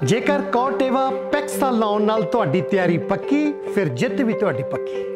ਜੇਕਰ ਕੋਟੇਵਾ ਪੈਕਸਾ ਲਾਉਣ ਨਾਲ ਤੁਹਾਡੀ ਤਿਆਰੀ ਪੱਕੀ ਫਿਰ ਜਿੱਤ ਵੀ ਤੁਹਾਡੀ ਪੱਕੀ।